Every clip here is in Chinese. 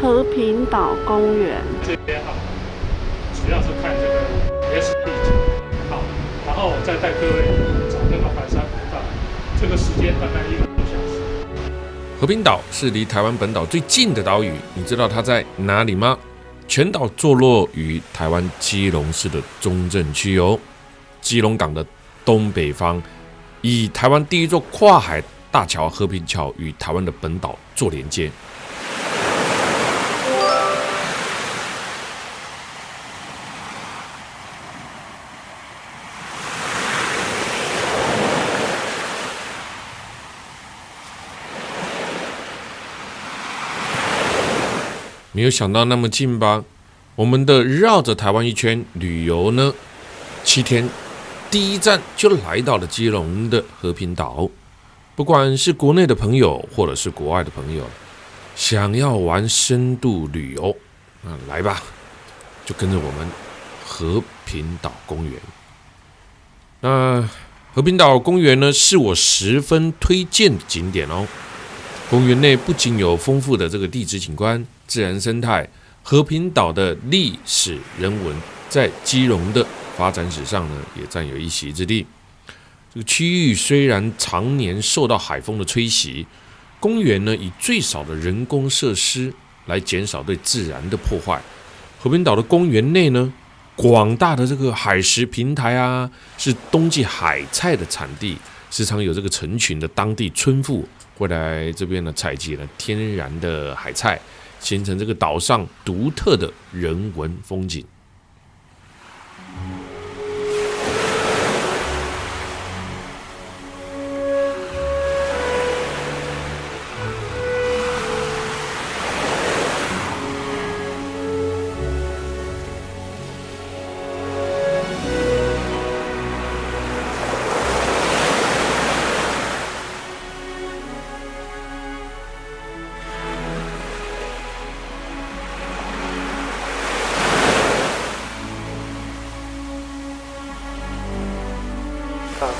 和平岛公园这边哈，主要是看这个原始地景，好，然后再带各位走那个环山步道，这个时间大概一个多小时。和平岛是离台湾本岛最近的岛屿，你知道它在哪里吗？全岛坐落于台湾基隆市的中正区哦，基隆港的东北方，以台湾第一座跨海大桥和平桥与台湾的本岛做连接。没有想到那么近吧？我们的绕着台湾一圈旅游呢，七天，第一站就来到了基隆的和平岛。不管是国内的朋友，或者是国外的朋友，想要玩深度旅游，那来吧，就跟着我们和平岛公园。那和平岛公园呢，是我十分推荐的景点哦。公园内不仅有丰富的这个地质景观。自然生态，和平岛的历史人文，在基隆的发展史上呢，也占有一席之地。这个区域虽然常年受到海风的吹袭，公园呢以最少的人工设施来减少对自然的破坏。和平岛的公园内呢，广大的这个海蚀平台啊，是冬季海菜的产地，时常有这个成群的当地村妇会来这边呢采集了天然的海菜。形成这个岛上独特的人文风景。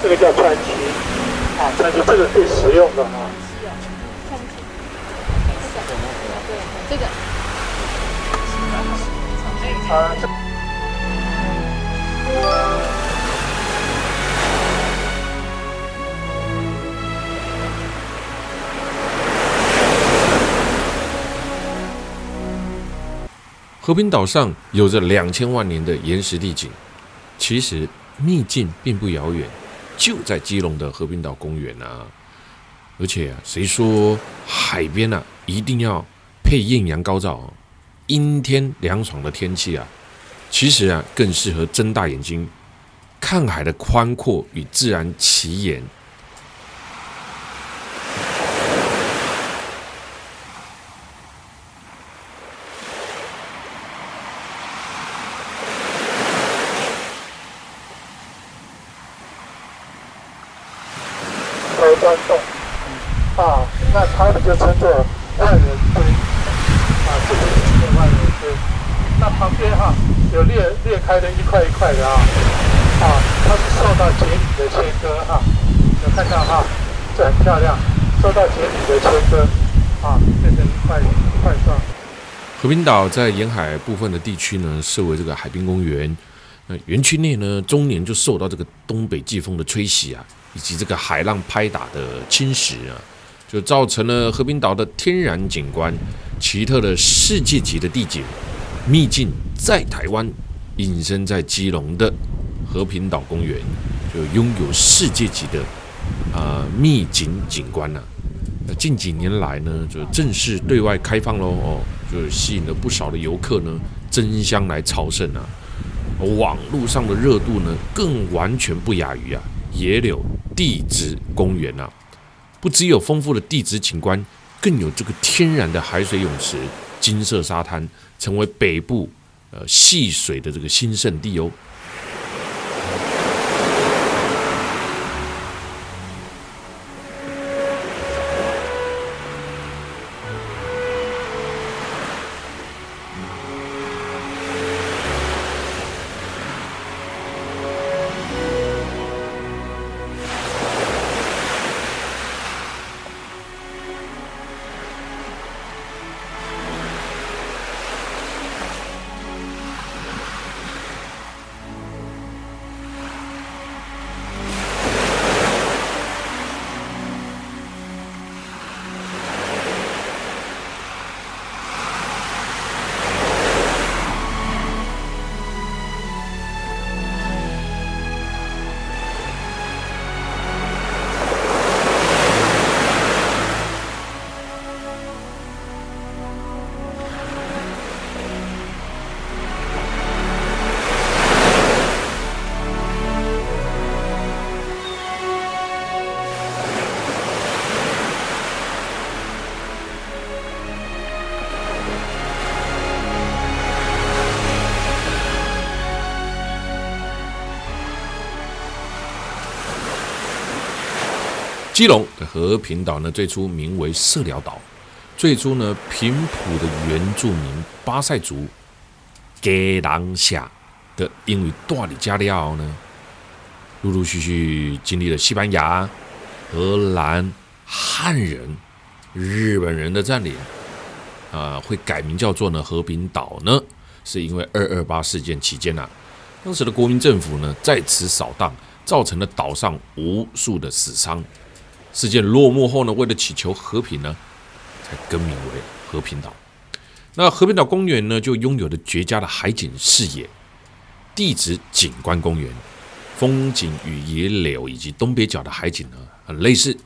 这个叫川崎，啊，川崎这个最实用的啊。这个。啊。和平岛上有着两千万年的岩石地景，其实秘境并不遥远。就在基隆的和平岛公园啊，而且啊，谁说海边啊一定要配艳阳高照、阴天凉爽的天气啊？其实啊，更适合睁大眼睛看海的宽阔与自然奇岩。钻洞，啊，那他们就称作万人堆，啊，这个是万人堆。那旁边哈有裂裂开的一块一块的啊，啊，它是受到节理的切割哈，有看到哈，这很漂亮，受到节理的切割，啊，变成一块一块状。和平岛在沿海部分的地区呢，设为这个海滨公园。那园区内呢，终年就受到这个东北季风的吹袭啊。以及这个海浪拍打的侵蚀啊，就造成了和平岛的天然景观奇特的世界级的地景秘境，在台湾隐身在基隆的和平岛公园，就拥有世界级的啊秘境景观呐。那近几年来呢，就正式对外开放喽哦，就吸引了不少的游客呢争相来朝圣啊。网络上的热度呢，更完全不亚于啊。野柳地质公园啊，不只有丰富的地质景观，更有这个天然的海水泳池、金色沙滩，成为北部呃戏水的这个新圣地哦。基隆的和平岛呢，最初名为社寮岛。最初呢，平埔的原住民巴塞族给当下的因为大里加里奥呢，陆陆续续经历了西班牙、荷兰、汉人、日本人的占领，啊，会改名叫做呢和平岛呢，是因为二二八事件期间呐，当时的国民政府呢在此扫荡，造成了岛上无数的死伤。事件落幕后呢，为了祈求和平呢。才更名为和平岛。那和平岛公园呢，就拥有了绝佳的海景视野，地质景观公园，风景与野柳以及东北角的海景呢很类似。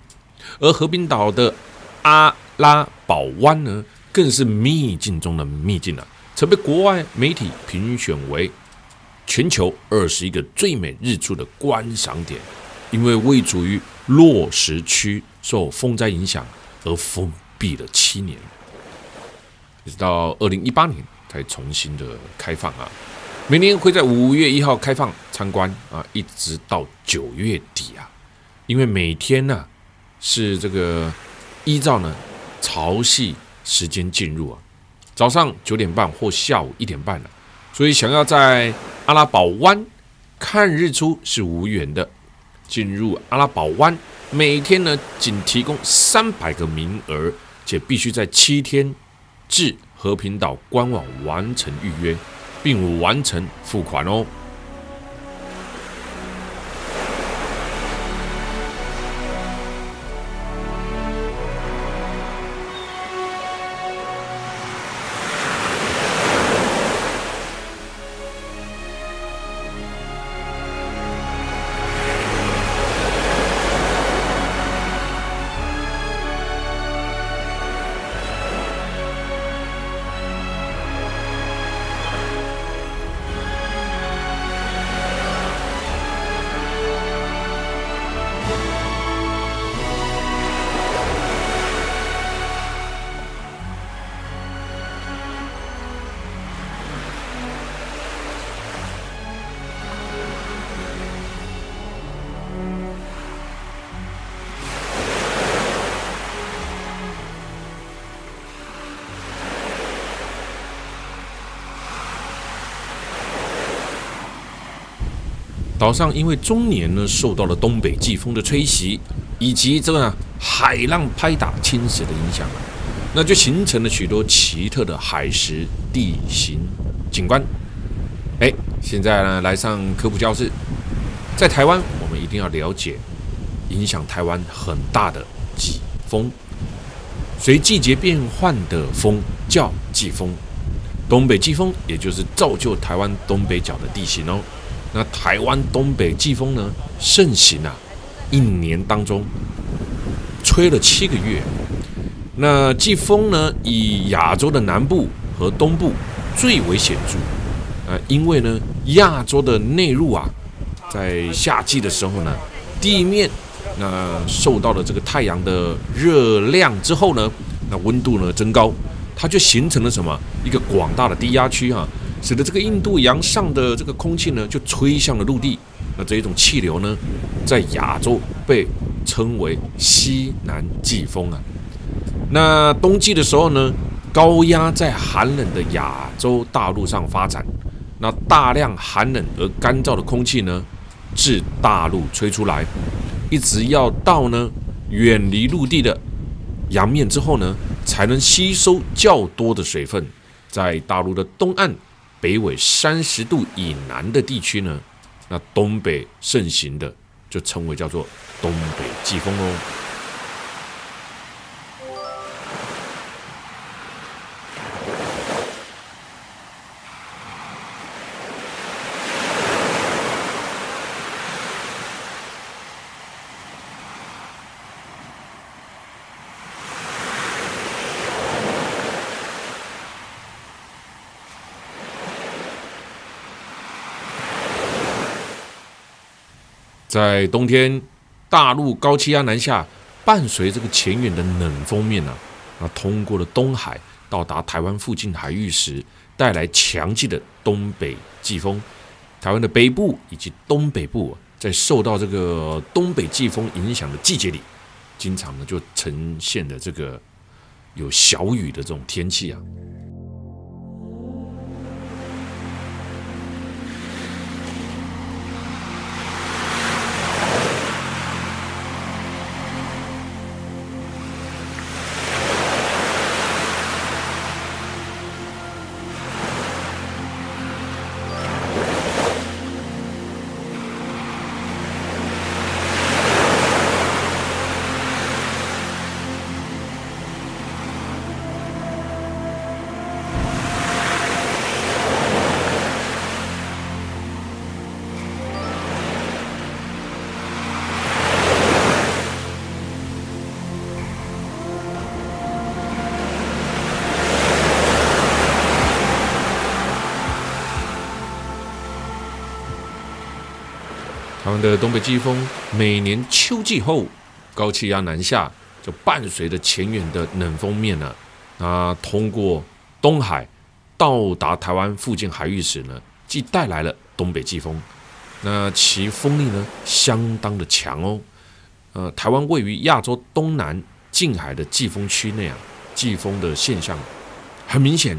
而和平岛的阿拉堡湾呢，更是秘境中的秘境了，曾被国外媒体评选为全球二十一个最美日出的观赏点，因为位处于落石区，受风灾影响而封。闭了七年，一直到二零一八年才重新的开放啊。每年会在五月一号开放参观啊，一直到九月底啊。因为每天呢是这个依照呢潮汐时间进入啊，早上九点半或下午一点半了，所以想要在阿拉堡湾看日出是无缘的。进入阿拉堡湾，每天呢仅提供三百个名额。且必须在七天至和平岛官网完成预约，并完成付款哦。岛上因为终年呢受到了东北季风的吹袭，以及这个海浪拍打侵蚀的影响，那就形成了许多奇特的海蚀地形景观。哎，现在呢来上科普教室，在台湾我们一定要了解影响台湾很大的季风，随季节变换的风叫季风，东北季风也就是造就台湾东北角的地形哦。那台湾东北季风呢盛行啊，一年当中吹了七个月。那季风呢，以亚洲的南部和东部最为显著啊，因为呢，亚洲的内陆啊，在夏季的时候呢，地面那受到了这个太阳的热量之后呢，那温度呢增高，它就形成了什么一个广大的低压区啊。使得这个印度洋上的这个空气呢，就吹向了陆地。那这一种气流呢，在亚洲被称为西南季风啊。那冬季的时候呢，高压在寒冷的亚洲大陆上发展，那大量寒冷而干燥的空气呢，自大陆吹出来，一直要到呢远离陆地的洋面之后呢，才能吸收较多的水分，在大陆的东岸。北纬三十度以南的地区呢，那东北盛行的就称为叫做东北季风哦。在冬天，大陆高气压南下，伴随这个前远的冷锋面呢，那通过了东海到达台湾附近海域时，带来强劲的东北季风。台湾的北部以及东北部，在受到这个东北季风影响的季节里，经常呢就呈现的这个有小雨的这种天气啊。台湾的东北季风每年秋季后，高气压南下，就伴随着前缘的冷锋面呢，那通过东海到达台湾附近海域时呢，既带来了东北季风，那其风力呢相当的强哦。呃，台湾位于亚洲东南近海的季风区内啊，季风的现象很明显，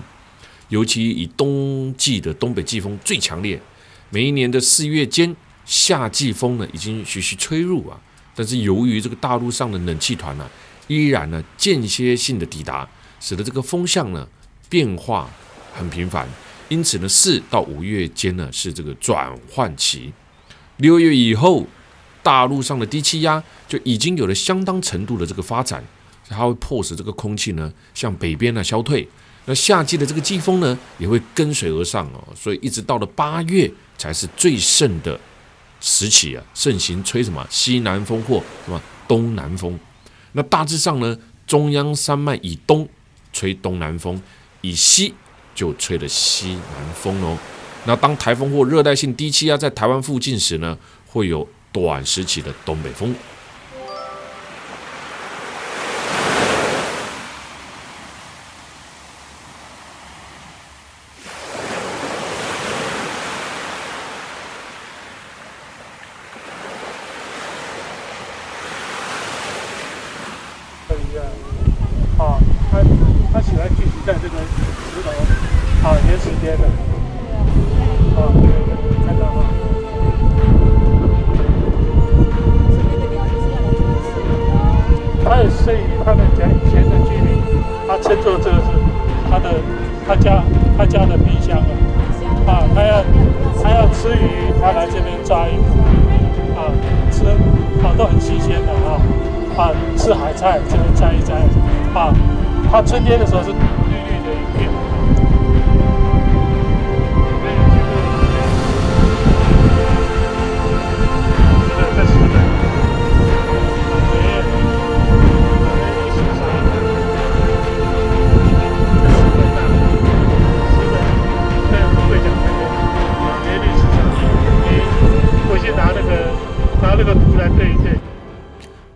尤其以冬季的东北季风最强烈，每一年的四月间。夏季风呢已经徐徐吹入啊，但是由于这个大陆上的冷气团呢依然呢间歇性的抵达，使得这个风向呢变化很频繁，因此呢四到五月间呢是这个转换期，六月以后大陆上的低气压就已经有了相当程度的这个发展，它会迫使这个空气呢向北边呢消退，那夏季的这个季风呢也会跟随而上哦，所以一直到了八月才是最盛的。时起啊，盛行吹什么西南风或什么东南风。那大致上呢，中央山脉以东吹东南风，以西就吹了西南风哦。那当台风或热带性低气压在台湾附近时呢，会有短时期的东北风。他家他家的冰箱了啊他要他要吃鱼他来这边摘啊吃啊都很新鲜的啊啊吃海菜这边摘一摘啊他春天的时候是绿绿的一片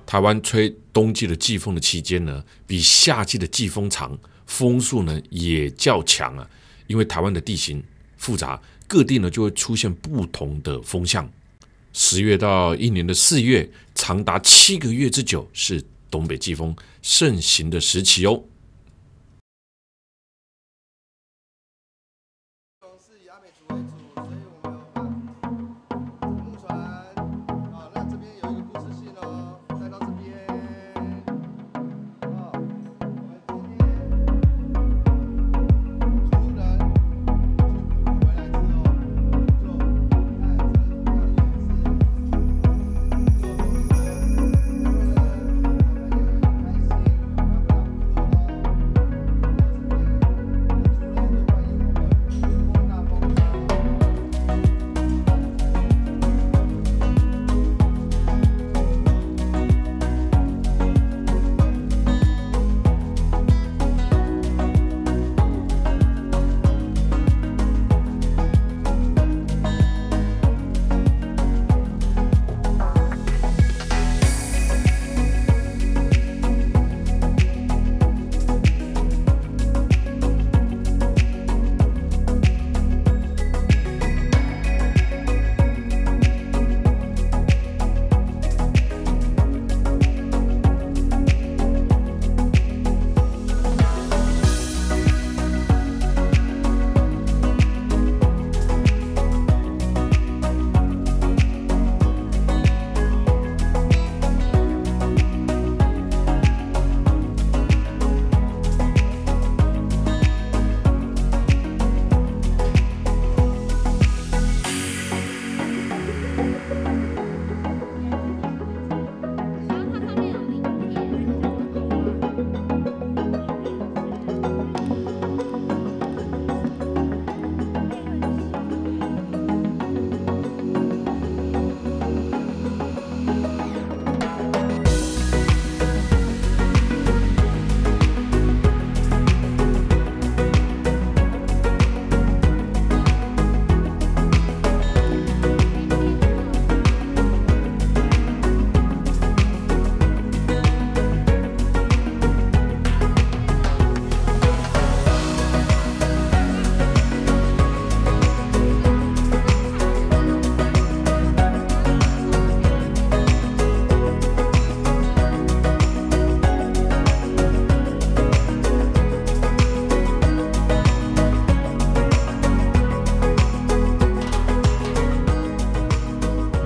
台湾吹冬季的季风的期间呢，比夏季的季风长，风速呢也较强啊。因为台湾的地形复杂，各地呢就会出现不同的风向。十月到一年的四月，长达七个月之久，是东北季风盛行的时期哦。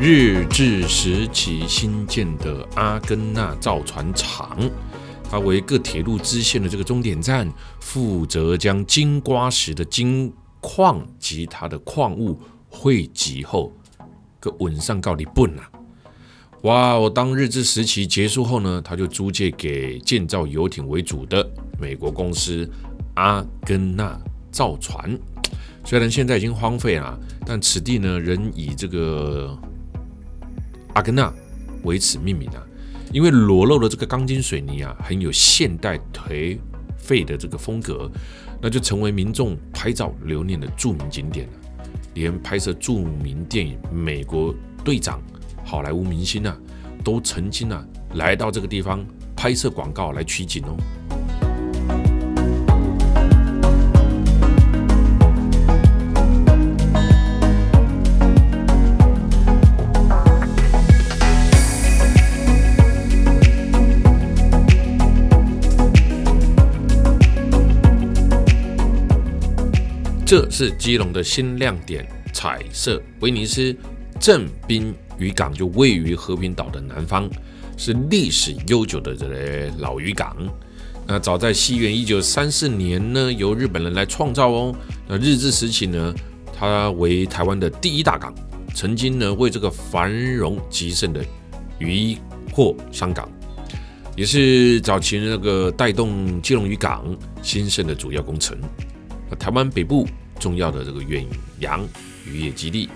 日治时期新建的阿根纳造船厂，它为各铁路支线的这个终点站，负责将金瓜石的金矿及它的矿物汇集后，个稳上告你笨啊！哇！我当日治时期结束后呢，他就租借给建造游艇为主的美国公司阿根纳造船。虽然现在已经荒废了，但此地呢仍以这个阿根纳为此命名啊。因为裸露的这个钢筋水泥啊，很有现代颓废的这个风格，那就成为民众拍照留念的著名景点了。连拍摄著名电影《美国队长》。好莱坞明星啊，都曾经啊来到这个地方拍摄广告来取景哦。这是基隆的新亮点——彩色威尼斯正滨。渔港就位于和平岛的南方，是历史悠久的这类老渔港。那早在西元一九三四年呢，由日本人来创造哦。那日治时期呢，它为台湾的第一大港，曾经呢为这个繁荣极盛的渔货商港，也是早期那个带动基隆渔港兴盛的主要工程。那台湾北部重要的这个远洋渔业基地。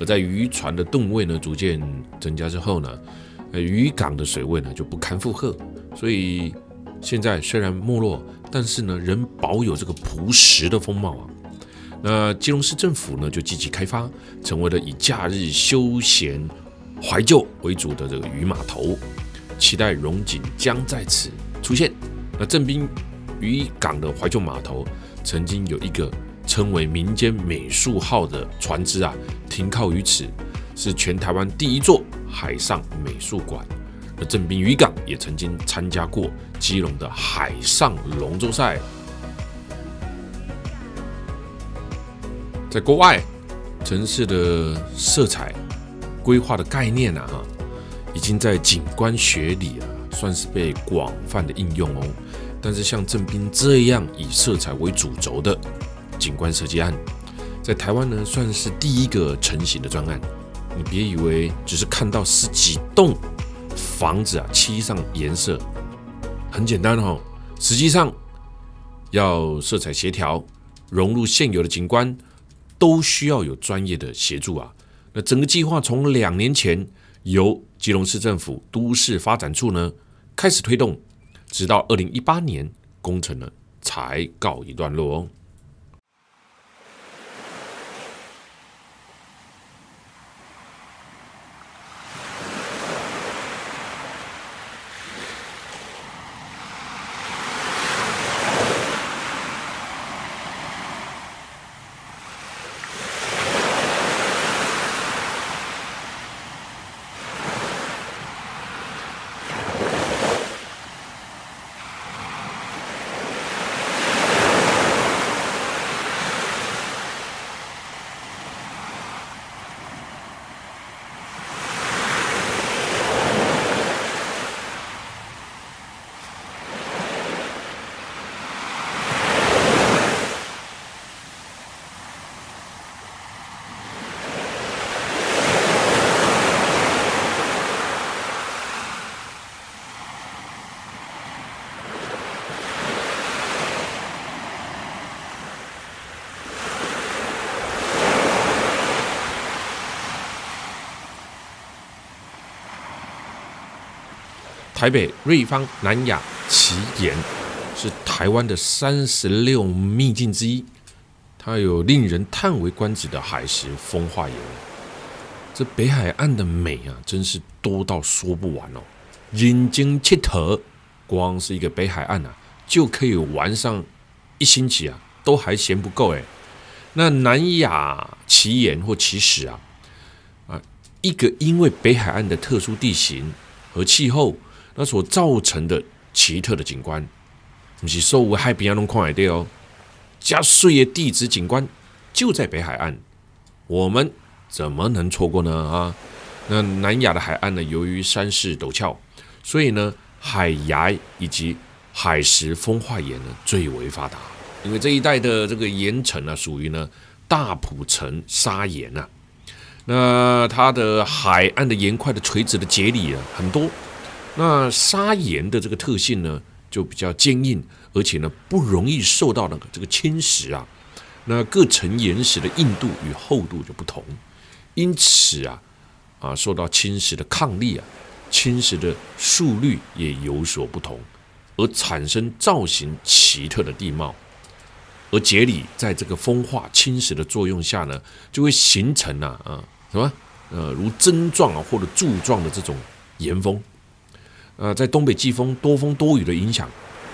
而在渔船的吨位呢逐渐增加之后呢，呃，渔港的水位呢就不堪负荷，所以现在虽然没落，但是呢仍保有这个朴实的风貌啊。那基隆市政府呢就积极开发，成为了以假日休闲怀旧为主的这个渔码头，期待荣景将在此出现。那正滨渔港的怀旧码头曾经有一个。称为民间美术号的船只啊，停靠于此，是全台湾第一座海上美术馆。而正滨渔港也曾经参加过基隆的海上龙舟赛。在国外，城市的色彩规划的概念啊，哈，已经在景观学里啊，算是被广泛的应用哦。但是像正滨这样以色彩为主轴的。景观设计案在台湾呢，算是第一个成型的专案。你别以为只是看到十几栋房子啊漆上颜色，很简单哦。实际上要色彩协调，融入现有的景观，都需要有专业的协助啊。那整个计划从两年前由基隆市政府都市发展处呢开始推动，直到二零一八年工程呢才告一段落哦。台北瑞芳南雅奇岩是台湾的三十六秘境之一，它有令人叹为观止的海蚀风化岩。这北海岸的美啊，真是多到说不完哦！人间切头，光是一个北海岸啊，就可以玩上一星期啊，都还嫌不够哎。那南雅奇岩或奇石啊，啊，一个因为北海岸的特殊地形和气候。那所造成的奇特的景观，不是所有海边拢看得到哦。加水的地质景观就在北海岸，我们怎么能错过呢？啊！那南亚的海岸呢，由于山势陡峭，所以呢，海崖以及海蚀风化岩呢最为发达。因为这一带的这个岩层呢，属于呢大浦层砂岩呐。那它的海岸的岩块的垂直的节理啊很多。那砂岩的这个特性呢，就比较坚硬，而且呢不容易受到那个这个侵蚀啊。那各层岩石的硬度与厚度就不同，因此啊啊受到侵蚀的抗力啊，侵蚀的速率也有所不同，而产生造型奇特的地貌。而节理在这个风化侵蚀的作用下呢，就会形成啊啊什么呃如针状啊或者柱状的这种岩峰。呃，在东北季风多风多雨的影响，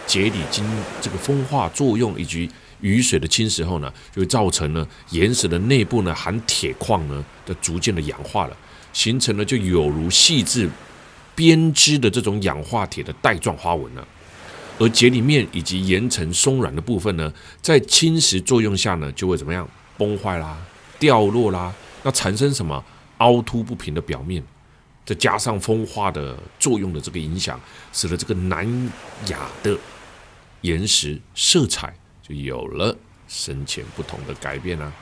节理经这个风化作用以及雨水的侵蚀后呢，就会造成呢岩石的内部呢含铁矿呢的逐渐的氧化了，形成了就有如细致编织的这种氧化铁的带状花纹了。而节理面以及岩层松软的部分呢，在侵蚀作用下呢，就会怎么样？崩坏啦、掉落啦，那产生什么？凹凸不平的表面，再加上风化的作用的这个影响，使得这个南亚的岩石色彩就有了深浅不同的改变啊。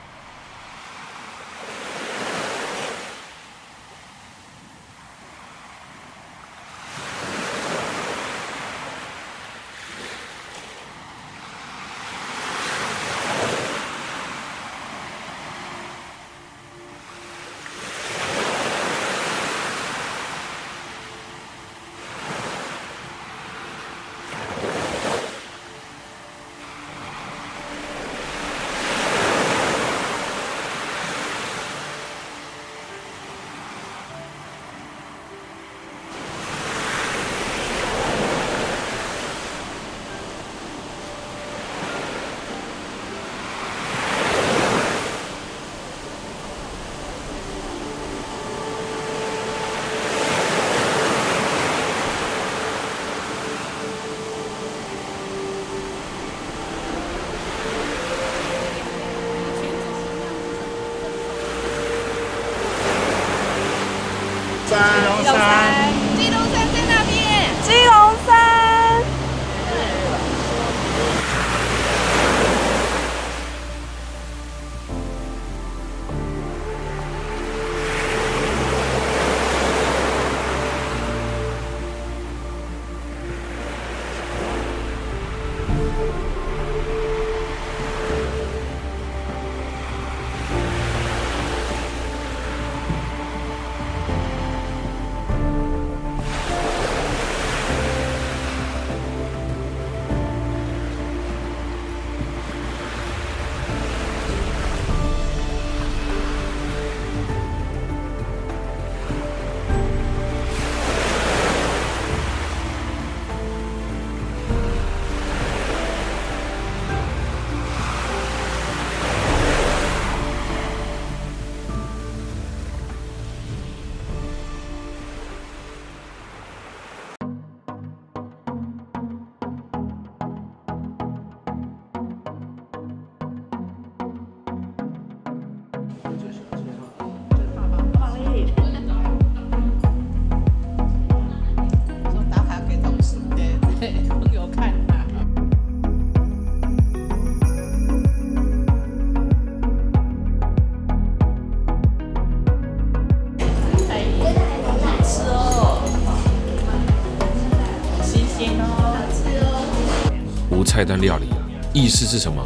菜单料理啊，意思是什么？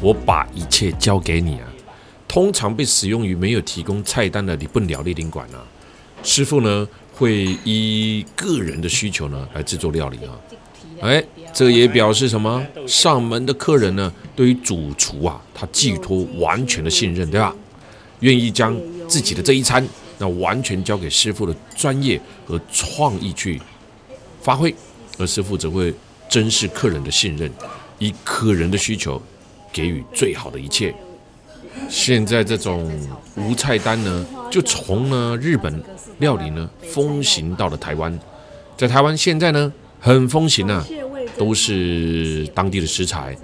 我把一切交给你啊。通常被使用于没有提供菜单的礼本料理宾馆啊，师傅呢会依个人的需求呢来制作料理啊。哎，这也表示什么？上门的客人呢，对于主厨啊，他寄托完全的信任，对吧？愿意将自己的这一餐，那完全交给师傅的专业和创意去发挥，而师傅则会珍视客人的信任，以客人的需求给予最好的一切。现在这种无菜单呢，就从呢日本料理呢风行到了台湾，在台湾现在呢很风行啊，都是当地的食材，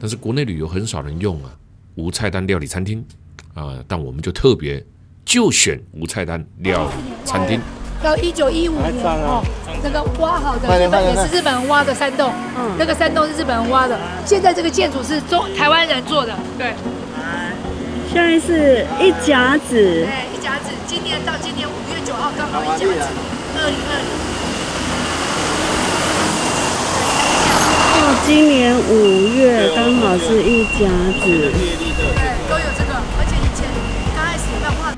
但是国内旅游很少人用啊，无菜单料理餐厅啊，但我们就特别就选无菜单料理餐厅。到一九一五年哦，那个挖好的日本也是日本人挖的山洞，嗯，那个山洞是日本人挖的。现在这个建筑是中台湾人做的，对。现在是一甲子，哎，一甲子，今年到今年五月九号刚好一甲子，二零二零。哦，今年五月刚好是一甲子，对，都有这个，而且以前刚开始在画。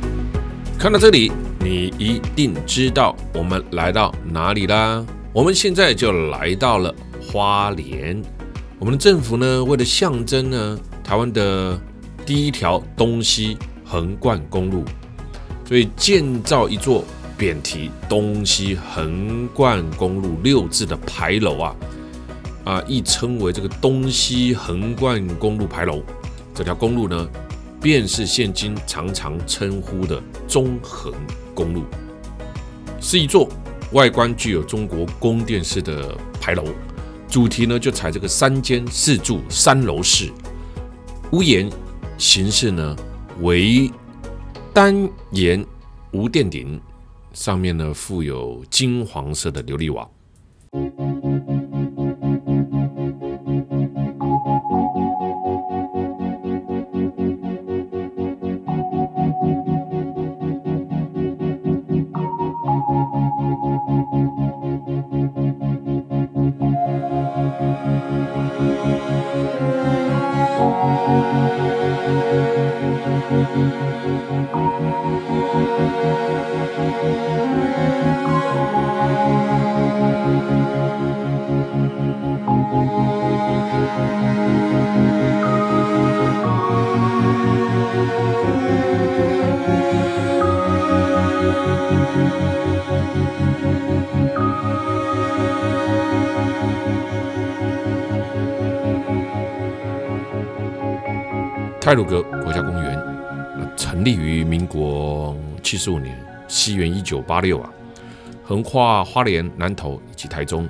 看到这里。你一定知道我们来到哪里啦？我们现在就来到了花莲。我们的政府呢，为了象征呢台湾的第一条东西横贯公路，所以建造一座扁题“东西横贯公路”六字的牌楼啊啊，亦称为这个东西横贯公路牌楼。这条公路呢，便是现今常常称呼的中横。公路是一座外观具有中国宫殿式的牌楼，主题呢就采这个三间四柱三楼式，屋檐形式呢为单檐无殿顶，上面呢附有金黄色的琉璃瓦。鲁格国家公园，成立于民国七十五年，西元一九八六啊，横跨花莲、南投以及台中。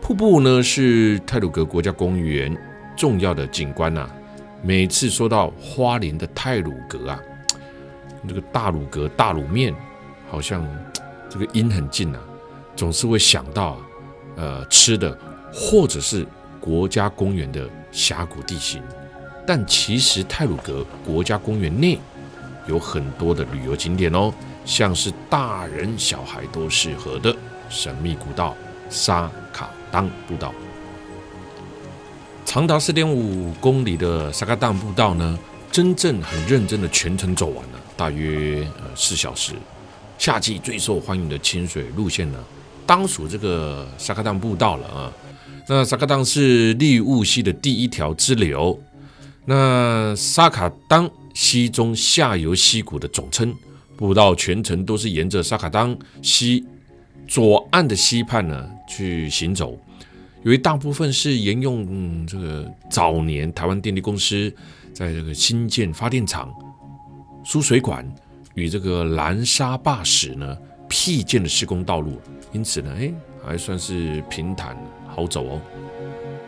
瀑布呢是泰鲁格国家公园重要的景观呐。每次说到花莲的泰鲁格啊，这个大鲁阁、大卤面，好像这个音很近啊，总是会想到呃吃的，或者是国家公园的峡谷地形。但其实泰鲁格国家公园内有很多的旅游景点哦，像是大人小孩都适合的神秘古道沙卡当步道，长达四点五公里的沙卡当步道呢，真正很认真的全程走完了，大约呃四小时。夏季最受欢迎的清水路线呢，当属这个沙卡当步道了啊。那沙卡当是利雾溪的第一条支流。那沙卡当溪中下游溪谷的总称，步道全程都是沿着沙卡当溪左岸的溪畔呢去行走。由于大部分是沿用这个早年台湾电力公司在这个新建发电厂输水管与这个拦沙坝时呢辟建的施工道路，因此呢，哎，还算是平坦好走哦。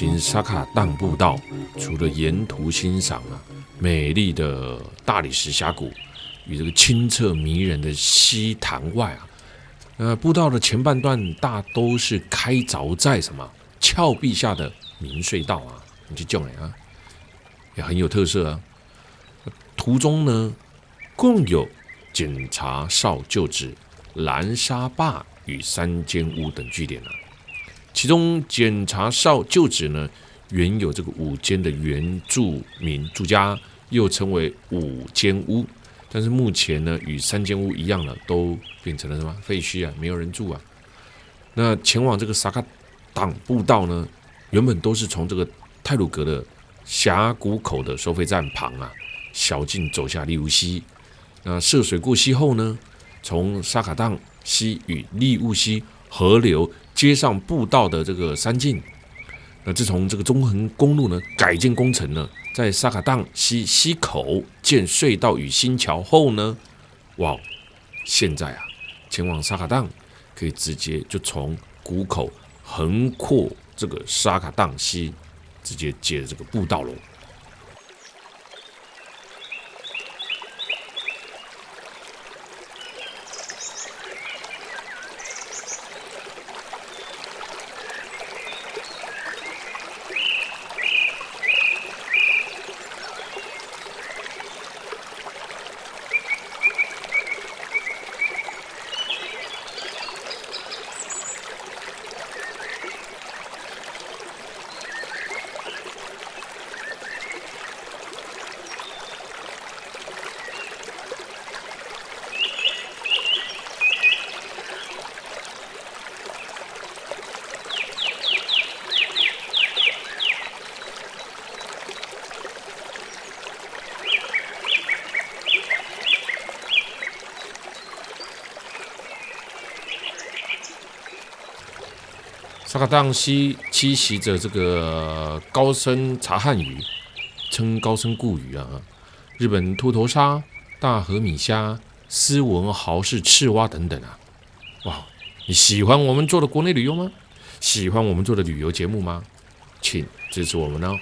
行沙卡当步道，除了沿途欣赏啊美丽的大理石峡谷与这个清澈迷人的溪潭外啊，呃，步道的前半段大都是开凿在什么峭壁下的明隧道啊，你去叫人啊，也很有特色啊。途中呢，共有检查哨旧址、蓝沙坝与三间屋等据点啊。其中检查哨旧址呢，原有这个五间的原住民住家，又称为五间屋。但是目前呢，与三间屋一样了，都变成了什么废墟啊？没有人住啊。那前往这个萨卡党步道呢，原本都是从这个泰鲁格的峡谷口的收费站旁啊，小径走下利乌溪。那涉水过溪后呢，从沙卡当溪与利乌溪河流接上步道的这个山径。那自从这个中横公路呢改建工程呢，在沙卡当溪溪口建隧道与新桥后呢，哇，现在啊，前往沙卡当可以直接就从谷口横阔这个沙卡当溪，直接接这个步道喽。萨卡当西栖息着这个高深茶汉鱼，称高深固鱼啊。日本秃头鲨、大河米虾、斯文豪氏赤蛙等等啊。哇，你喜欢我们做的国内旅游吗？喜欢我们做的旅游节目吗？请支持我们哦。